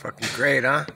Fucking great, huh?